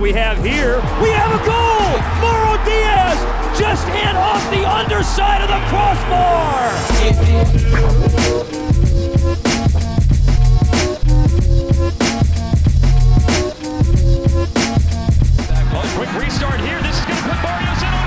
we have here. We have a goal! Mauro Diaz just hit off the underside of the crossbar! A quick restart here. This is going to put Barrios in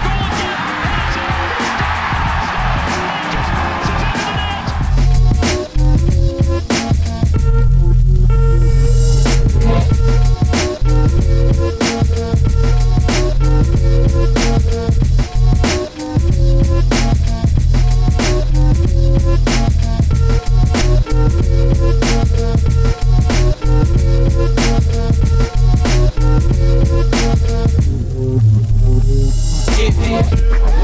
Recife.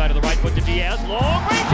side of the right foot to Diaz. Long range